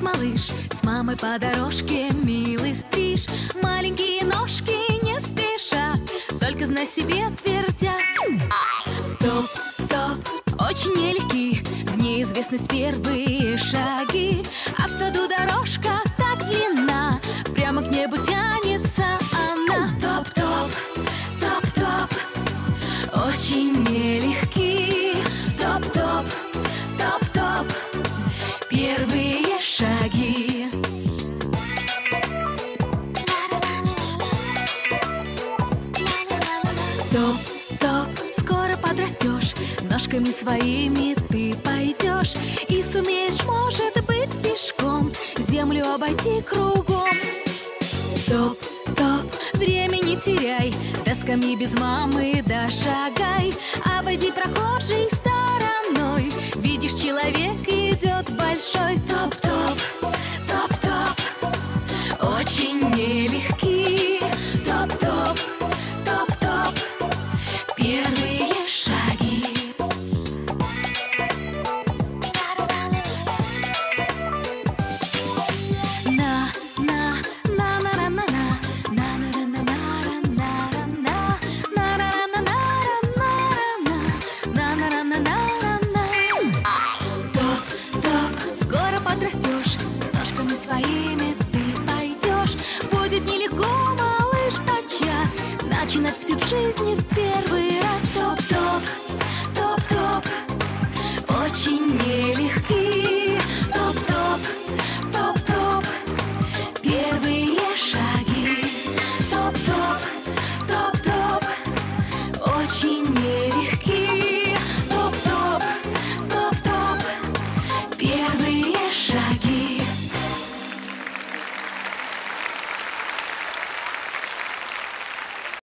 Малыш. С мамой по дорожке милый стриж Маленькие ножки не спешат Только знай себе твердят. Топ, топ, очень нелегки Неизвестность первые шаги. А в саду дорожка так длинна. Прямо к небу тянется она. Топ, топ, топ, топ Очень нелегки Топ, топ, топ, топ Первые шаги. Топ, топ, скоро подрастешь Ножками своими ты пойдешь. И сумеешь, может быть, пешком Землю обойти кругом. Топ, топ, время не теряй. До скамьи без мамы дошагай. Обойди прохожей стороной. Видишь, человек идет большой. Топ-топ подрастешь, ножками своими ты пойдешь. Будет нелегко, малыш, подчас начинать всю жизнь в первый раз. Топ-топ, топ-топ, очень нелегки. Топ-топ, топ-топ, первые шаги. Топ-топ, топ-топ, очень нелегки.